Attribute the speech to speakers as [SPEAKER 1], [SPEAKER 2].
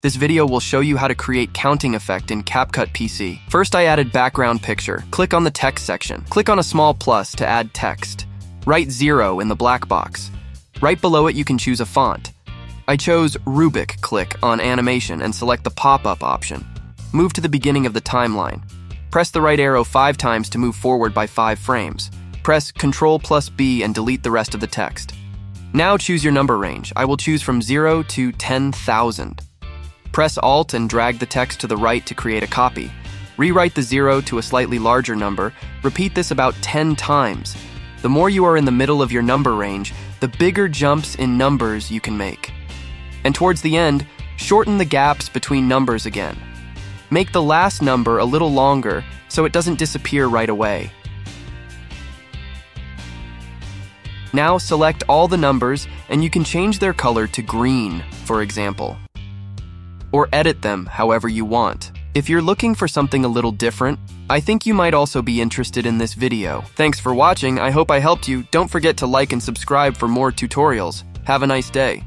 [SPEAKER 1] This video will show you how to create counting effect in CapCut PC. First, I added background picture. Click on the text section. Click on a small plus to add text. Write zero in the black box. Right below it, you can choose a font. I chose Rubik. Click on animation and select the pop-up option. Move to the beginning of the timeline. Press the right arrow five times to move forward by five frames. Press Ctrl plus B and delete the rest of the text. Now choose your number range. I will choose from 0 to 10,000. Press Alt and drag the text to the right to create a copy. Rewrite the 0 to a slightly larger number. Repeat this about 10 times. The more you are in the middle of your number range, the bigger jumps in numbers you can make. And towards the end, shorten the gaps between numbers again. Make the last number a little longer so it doesn't disappear right away. Now select all the numbers and you can change their color to green, for example. Or edit them however you want. If you're looking for something a little different, I think you might also be interested in this video. Thanks for watching, I hope I helped you. Don't forget to like and subscribe for more tutorials. Have a nice day.